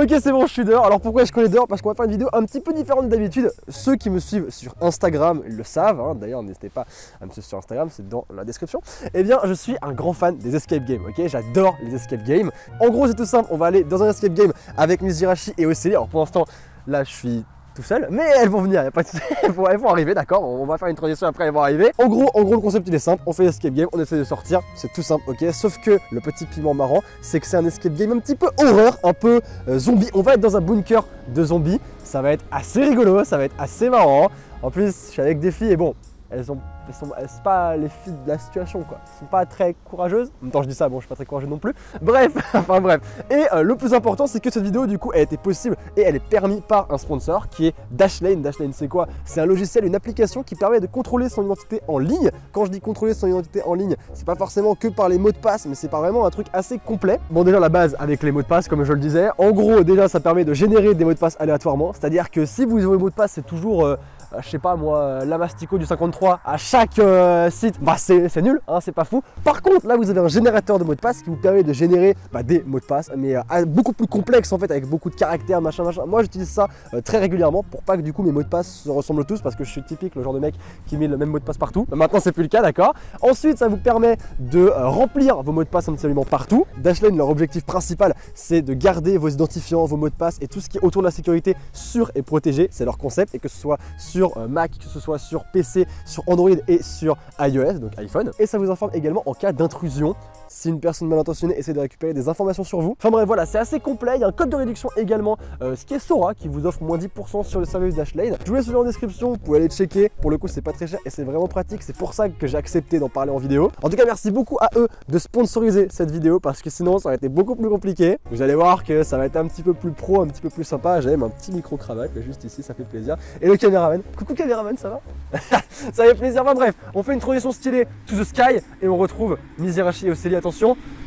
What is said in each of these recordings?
Ok, c'est bon, je suis dehors. Alors pourquoi je connais dehors? Parce qu'on va faire une vidéo un petit peu différente d'habitude. Ceux qui me suivent sur Instagram le savent. hein. D'ailleurs, n'hésitez pas à me suivre sur Instagram, c'est dans la description. Eh bien, je suis un grand fan des escape games. Ok, j'adore les escape games. En gros, c'est tout simple. On va aller dans un escape game avec Miss Jirachi et Océlie. Alors pour l'instant, là, je suis tout seul, mais elles vont venir, pas de elles, vont, elles vont arriver, d'accord On va faire une transition après, elles vont arriver. En gros, en gros, le concept il est simple, on fait l'escape game, on essaie de sortir, c'est tout simple, ok Sauf que le petit piment marrant, c'est que c'est un escape game un petit peu horreur, un peu euh, zombie. On va être dans un bunker de zombies, ça va être assez rigolo, ça va être assez marrant. En plus, je suis avec des filles et bon, elles sont, elles sont, elles sont pas les filles de la situation quoi. Elles sont pas très courageuses. En même temps, je dis ça, bon, je suis pas très courageux non plus. Bref, enfin bref. Et euh, le plus important, c'est que cette vidéo du coup, elle été possible et elle est permise par un sponsor qui est Dashlane. Dashlane, c'est quoi? C'est un logiciel, une application qui permet de contrôler son identité en ligne. Quand je dis contrôler son identité en ligne, c'est pas forcément que par les mots de passe, mais c'est pas vraiment un truc assez complet. Bon, déjà la base avec les mots de passe, comme je le disais. En gros, déjà, ça permet de générer des mots de passe aléatoirement. C'est-à-dire que si vous avez mot de passe, c'est toujours euh, je sais pas moi, euh, la Mastico du 53 à chaque euh, site, bah c'est nul, hein, c'est pas fou. Par contre, là vous avez un générateur de mots de passe qui vous permet de générer bah, des mots de passe, mais euh, beaucoup plus complexes en fait, avec beaucoup de caractères, machin, machin. Moi j'utilise ça euh, très régulièrement pour pas que du coup mes mots de passe se ressemblent tous, parce que je suis typique, le genre de mec qui met le même mot de passe partout. Maintenant c'est plus le cas, d'accord Ensuite, ça vous permet de euh, remplir vos mots de passe absolument partout. Dashlane, leur objectif principal, c'est de garder vos identifiants, vos mots de passe et tout ce qui est autour de la sécurité sûr et protégé. C'est leur concept, et que ce soit sur euh, Mac, que ce soit sur PC, sur Android et sur iOS, donc iPhone. Et ça vous informe également en cas d'intrusion si une personne mal intentionnée essaie de récupérer des informations sur vous. Enfin bref, voilà, c'est assez complet. Il y a un code de réduction également, euh, ce qui est Sora, qui vous offre moins 10% sur le service Dashlane. Je vous laisse le lien en description, vous pouvez aller checker. Pour le coup, c'est pas très cher et c'est vraiment pratique. C'est pour ça que j'ai accepté d'en parler en vidéo. En tout cas, merci beaucoup à eux de sponsoriser cette vidéo parce que sinon, ça aurait été beaucoup plus compliqué. Vous allez voir que ça va être un petit peu plus pro, un petit peu plus sympa. J'ai même un petit micro cravate là, juste ici, ça fait plaisir. Et le caméraman. Coucou caméraman, ça va? Ça fait plaisir. Enfin bref, on fait une transition stylée to the sky et on retrouve Mizirachi et Océlie. Attention.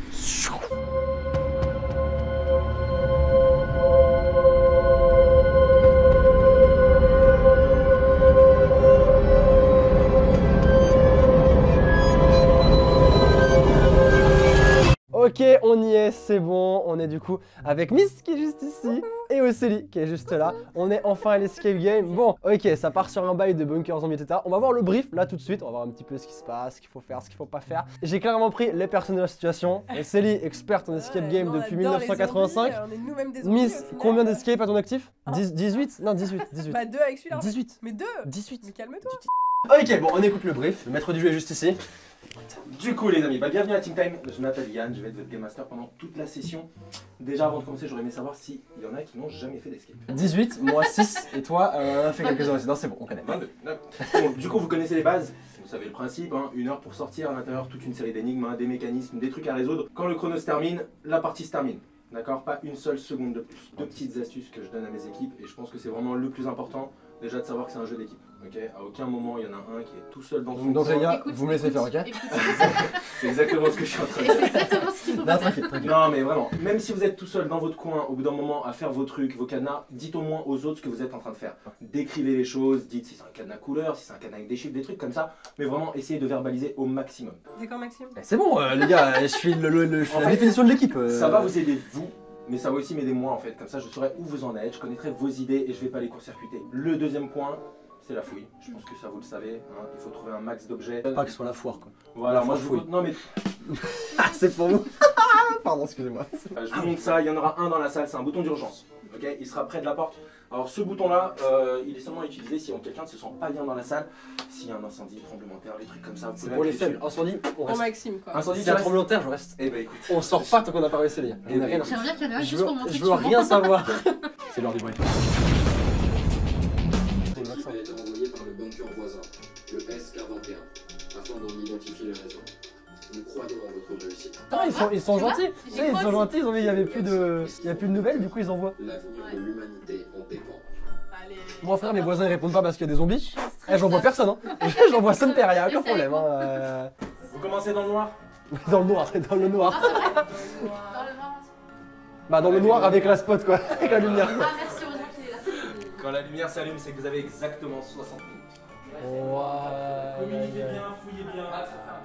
Ok, on y est, c'est bon. On est du coup avec Miss qui est juste ici et Océlie qui est juste là. On est enfin à l'escape game. Bon, ok, ça part sur un bail de bunker zombie, etc. On va voir le brief là tout de suite. On va voir un petit peu ce qui se passe, ce qu'il faut faire, ce qu'il faut pas faire. J'ai clairement pris les personnes de la situation. Océlie, experte en escape game Ouais, depuis on adore les 1985. zombies, on est nous-mêmes des zombies, Miss, combien d'escapes à ton actif? Hein 10 18 Non, 18. 18. Bah deux avec celui-là. en fait. 18. Mais deux 18. Mais calme-toi Ok, bon, on écoute le brief. Le maître du jeu est juste ici. Du coup, les amis, bah, bienvenue à Team Time. Je m'appelle Yann, je vais être votre Game Master pendant toute la session. Déjà, avant de commencer, j'aurais aimé savoir s'il y en a qui n'ont jamais fait d'escape. 18, moi 6, et toi, euh, fait quelques-uns aussi. Non, c'est bon, on connaît. 22. neuf. Bon, du coup, vous connaissez les bases. Vous savez le principe, hein, une heure pour sortir à l'intérieur, toute une série d'énigmes, hein, des mécanismes, des trucs à résoudre. Quand le chrono se termine, la partie se termine. D'accord? Pas une seule seconde de plus. Deux petites astuces que je donne à mes équipes, et je pense que c'est vraiment le plus important, déjà de savoir que c'est un jeu d'équipe. Ok À aucun moment, il y en a un qui est tout seul dans son Donc, les coin. gars, vous me laissez faire, ok. C'est exactement ce que je suis en train de faire. c'est exactement ce qu'il faut Non, tranquille, tranquille. Non mais vraiment, même si vous êtes tout seul dans votre coin, au bout d'un moment à faire vos trucs, vos cadenas, dites au moins aux autres ce que vous êtes en train de faire. Décrivez les choses, dites si c'est un cadenas couleur, si c'est un cadenas avec des chiffres, des trucs comme ça, mais vraiment essayez de verbaliser au maximum. C'est quand Maxime Eh, C'est bon, euh, les gars, je suis, le, le- le- je suis En la fait, définition de l'équipe. euh. Ça va vous aider vous, mais ça va aussi m'aider moi en fait, comme ça je saurai où vous en êtes, je connaîtrai vos idées et je vais pas les court-circuiter. Le deuxième point, c'est la fouille. Je pense que ça vous le savez, hein, il faut trouver un max d'objets. Pas que ce soit la foire, quoi. Voilà, La moi je vous... fouille. Non mais Ah, c'est pour vous Pardon, excusez-moi. Euh, je vous montre ça, il y en aura un dans la salle, c'est un bouton d'urgence. Ok, il sera près de la porte. Alors ce bouton-là, euh, il est seulement utilisé si quelqu'un ne se sent pas bien dans la salle, s'il y a un incendie, tremblement de terre, des trucs comme ça. vous C'est pouvez pour les appuyer faibles. Incendie, on Pour reste. Maxime quoi. Incendie, S'il y a un tremblement de terre, je reste. Eh bah écoute, On sort pas tant qu'on n'a pas réussi, les gars. On a rien à J'aimerais bien qu'il y en ait un Je juste veux, pour montrer je que veux tu rien savoir. C'est l'heure du break. SK21, afin d'en identifier les raisons. Nous croyons en votre réussite. Ah, ils sont, ils sont Tu vois, gentils. ils sont aussi. gentils. Ils ont vu, il y avait plus de, il y a plus de nouvelles. Du coup, ils envoient. L'avenir de l'humanité en dépend. Allez. Mon frère, mes voisins, ils répondent pas parce qu'il y a des zombies. Eh, j'envoie personne, hein. J'envoie son père, y a aucun problème. Hein. euh. vous commencez dans le noir Dans le noir, dans le noir. Ah, Dans le noir. Bah, dans le noir avec la spot, quoi. Avec la lumière. Ah, merci, heureusement qu'il est là. Quand la lumière s'allume, c'est que vous avez exactement 60 minutes. Communiquez bien, fouillez bien.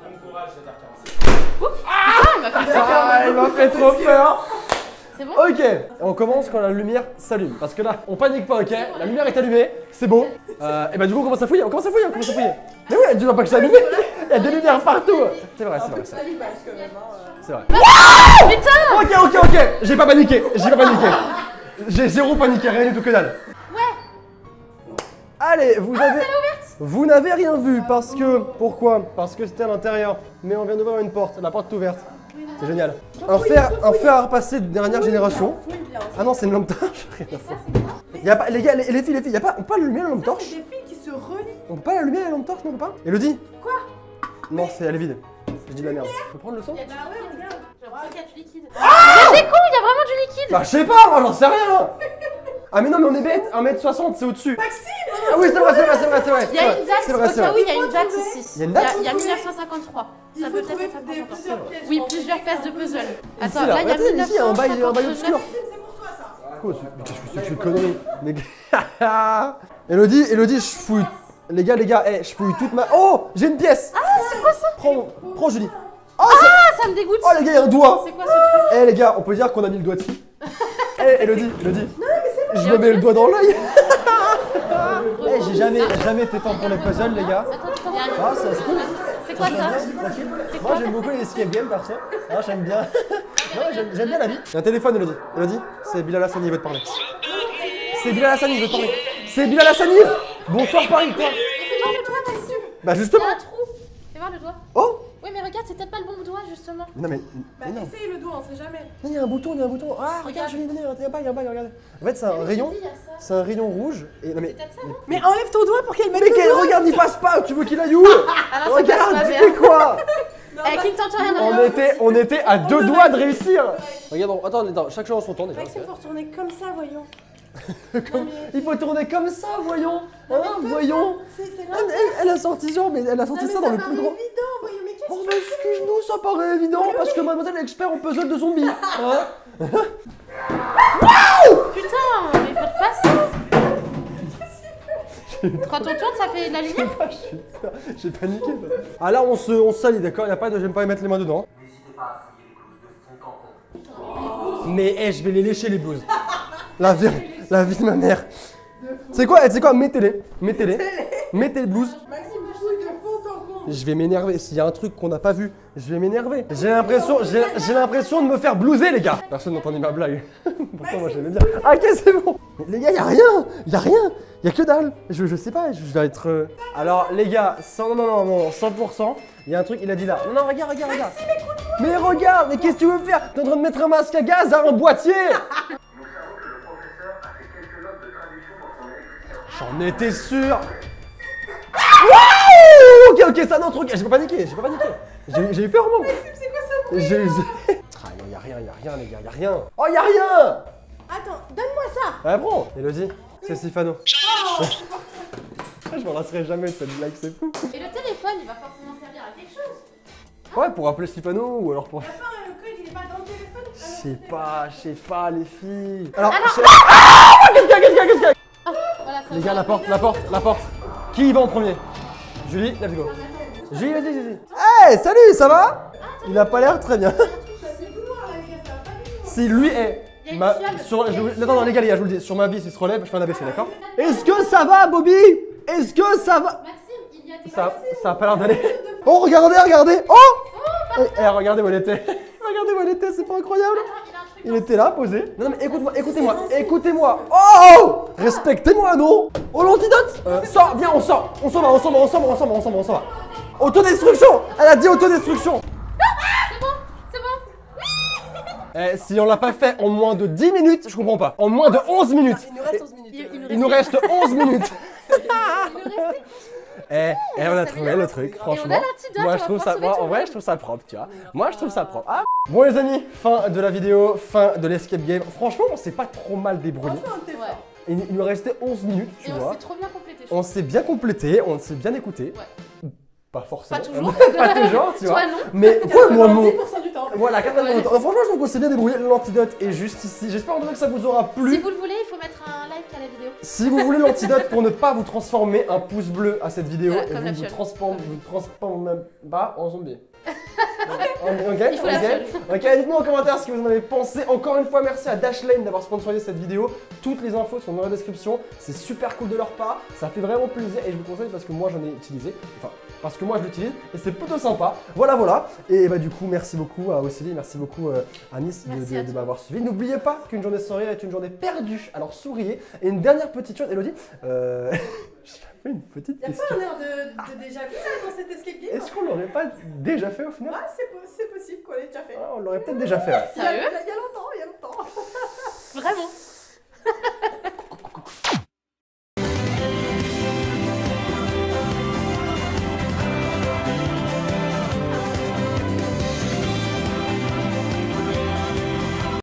Bon courage, 7h45. Ah, il m'a fait peur. Ah, il m'a fait trop peur. C'est bon Ok, on commence quand la lumière s'allume. Parce que là, on panique pas, ok La lumière est allumée, c'est bon. Euh, et bah du coup, on commence à fouiller, on commence à fouiller, on commence à fouiller. Mais oui, tu vois pas que c'est allumé Il y a des lumières partout C'est vrai, c'est vrai, c'est vrai. C'est vrai. Putain Ok, ok, ok J'ai pas paniqué, j'ai pas paniqué. J'ai zéro paniqué, rien du tout que dalle. Ouais Allez, vous avez... Vous n'avez rien vu parce que... Pourquoi? Parce que c'était à l'intérieur. Mais on vient d'ouvrir une porte, la porte est ouverte. C'est génial. Un fer, un fer à repasser de dernière génération. Ah non, c'est une lampe torche. C'est Y a pas, les gars, les, les filles, les filles, y a pas, on peut pas allumer la lampe torche c'est des filles qui se relient. On peut pas l'allumer la lampe torche, non, on peut pas? Elodie? Quoi? Non, c'est elle est vide. Je dis de la merde. Je peux prendre le son? Il y a du Bah ouais, liquide. regarde. J'ai l'impression qu'il y a du liquide. Mais t'es con, il y a vraiment du liquide Bah, je sais pas, moi, j'en sais rien Ah, mais non, mais on est bête 1m60, c'est au-dessus Ah oui, c'est vrai, c'est vrai, c'est vrai, c'est vrai Il y a une date, C'est vrai, au c'est cas où il y a une date ici. Il y a une date Il y a 1953. Il Ça peut être plusieurs pièces. Oui, plusieurs pièces de puzzle. Attends, là, il y a regardez, ici, il y a un bail, il y a un bail 1959. obscur. C'est pour toi ça. Quoi, c'est- mais qu'est-ce que c'est que connerie Mais. Elodie, Elodie, je fouille. Les gars, les gars, eh, je fouille toute ma. Oh J'ai une pièce Ah, c'est quoi ça? Prends, prends Julie. Oh, c'est- Ah, ça me dégoûte oh, les gars, il y a un doigt C'est quoi ce truc? Eh les gars, on peut dire qu'on a mis le doigt dessus. Eh Elodie, Elodie. Je me mets le doigt dans l'œil. Eh, j'ai jamais, jamais été fort pour les puzzles, les gars. Ah, ça, c'est cool. C'est quoi ça? Moi, j'aime beaucoup les escape games, perso. Ah, j'aime bien. J'aime bien la vie. Il y a un téléphone, Elodie. Elodie, c'est Bilal Hassani, il veut te parler. C'est Bilal Hassani, il veut te parler. C'est Bilal Hassani Bonsoir Paris, quoi Bah, justement. a un trou Fais voir le doigt Oh Oui, mais regarde, c'est peut-être pas le bon doigt, justement. Non, mais. Bah, mais non. essaye le doigt, on sait jamais. Non, il y a un bouton, il y a un bouton. Ah, regarde, il y a un bail, il y a bail, regardez. En fait, c'est un rayon. Il y a ça. C'est un rayon rouge. Et non, mais. Peut-être ça, non Mais enlève ton doigt pour qu'elle mette Mais le qu'elle regarde, il passe pas Tu veux qu'il aille où Ah non, Regarde, pas tu fais quoi Non, Eh, bah, qui ne tente rien à on rien. était, on était à deux doigts de réussir Regarde, on- attends, attends, chaque chose en son temps déjà. Maxime, faut retourner comme ça, voyons. Comme- Il faut tourner comme ça, voyons Hein, voyons elle, là. elle- elle a sorti genre, mais elle a sorti Non, ça dans le plus grand... évident, mais excuse-nous, ça paraît évident, parce que mademoiselle est expert en puzzle de zombies hein Putain, mais faut te passer. Quand on tourne, ça fait de la lumière J'ai paniqué Ah là, on se, on se salit, d'accord? Il a pas de... J'aime pas y mettre les mains dedans. Mais eh, je vais les lécher les blouses. La vie, la vie de ma mère. C'est quoi, c'est quoi? Mettez-les, mettez-les, mettez les blouses. Maxime, fouille de fond en comble. Je vais m'énerver. S'il y a un truc qu'on n'a pas vu, je vais m'énerver. J'ai l'impression, j'ai l'impression de me faire blouser, les gars. Personne n'entendait ma blague. Pourtant, moi, j'aimais bien. Ah, ok, c'est bon. Les gars, y a rien. Y a rien. Y a que dalle. Je, je sais pas. Je vais être. euh, Alors, les gars, 100, non, non, non, 100%. Il y a un truc, il a dit là. Non, non, regarde, regarde, regarde. Mais regarde, mais qu'est-ce que tu veux faire? T'es en train de mettre un masque à gaz à un boîtier J'en étais sûr Wouh Ok, ok, ça non, truc, j'ai pas paniqué, j'ai pas paniqué. J'ai eu peur, moi. C'est quoi ça J'ai eu. Ah non, y'a rien, y'a rien, les gars, y'a rien. Oh, y'a rien Attends, donne-moi ça. Ah, prends Elodie, c'est Sifano. Je m'en lasserai jamais de cette blague, c'est fou. Et le téléphone, il va forcément servir à quelque chose. Ouais, pour appeler Sifano ou alors pour. Attends, le code, il est pas dans le téléphone. Je sais pas, je sais pas, les filles. Alors, Alors- Ah Qu'est-ce qu'il y a, qu'est-ce qu'il y a, qu'est-ce qu'il y a Les gars, la porte, la porte, la porte. Qui y va en premier Julie, let's go. Julie, vas-y, vas-y. Hey, salut, ça va? Il a pas l'air très bien. Si lui est. Ma, sur, je, non, non, les gars, les gars, je vous le dis, sur ma vie, s'il se relève, je fais un ABC, d'accord? Est-ce que ça va, Bobby? Est-ce que ça va? Maxime, il y a des. ça, ça a pas l'air d'aller. Oh, regardez, regardez Oh Eh, eh, regardez où elle était. regardez où elle était, c'est pas incroyable il était là, posé. Non, non, mais écoute-moi, écoutez-moi, écoutez-moi. Oh Respectez-moi, non Oh, l'antidote euh, Sors, viens, on sort. On s'en va, on s'en va, on s'en va, on s'en va, on s'en va, on s'en va. Autodestruction Elle a dit autodestruction C'est bon, c'est bon. Eh, si on l'a pas fait en moins de 10 minutes, je comprends pas. En moins de 11 minutes. Il nous reste 11 minutes. Il, il nous Il nous reste 11 minutes. Eh, eh, on a trouvé le truc, Et on franchement. Moi, on je trouve ça, moi, en vrai, je trouve ça propre, tu vois. Moi, je trouve ça propre. Ah. Bon, les amis, fin de la vidéo, fin de l'escape game. Franchement, on s'est pas trop mal débrouillé. Il il nous restait 11 minutes, tu Et on vois. s'est trop bien complété. je On s'est bien complété, on s'est bien écouté. Ouais. Pas forcément. Pas toujours. pas toujours, tu vois. Toi, non. Mais quoi, moi, mon. 90% du temps. Voilà, 80 Franchement, je trouve qu'on s'est bien débrouillé. L'antidote est juste ici. J'espère en tout cas que ça vous aura plu. Si vous le voulez, il faut mettre un like à la vidéo. Si vous voulez l'antidote pour ne pas vous transformer, un pouce bleu à cette vidéo Voilà, et vous vous transformez pas en zombie. Ok, Il faut la faire. ok. Dites-moi en commentaire ce que vous en avez pensé. Encore une fois, merci à Dashlane d'avoir sponsorisé cette vidéo. Toutes les infos sont dans la description. C'est super cool de leur part. Ça fait vraiment plaisir et je vous conseille parce que moi j'en ai utilisé. Enfin, parce que moi je l'utilise et c'est plutôt sympa. Voilà, voilà. Et bah du coup, merci beaucoup à Océlie, merci beaucoup euh, à Nice de, Merci de- à de toi. m'avoir suivi. N'oubliez pas qu'une journée sans rire est une journée perdue. Alors souriez. Et une dernière petite chose, Elodie. Euh... J'avais une petite Y'a question. pas un air de, de déjà vu là, dans cet escape game Est-ce qu'on l'aurait pas déjà fait au final? Ouais, c'est po- c'est possible qu'on l'ait déjà fait. Ah, On l'aurait peut-être déjà fait. ouais. Il y, a, Sérieux il y a longtemps, il y a longtemps. Vraiment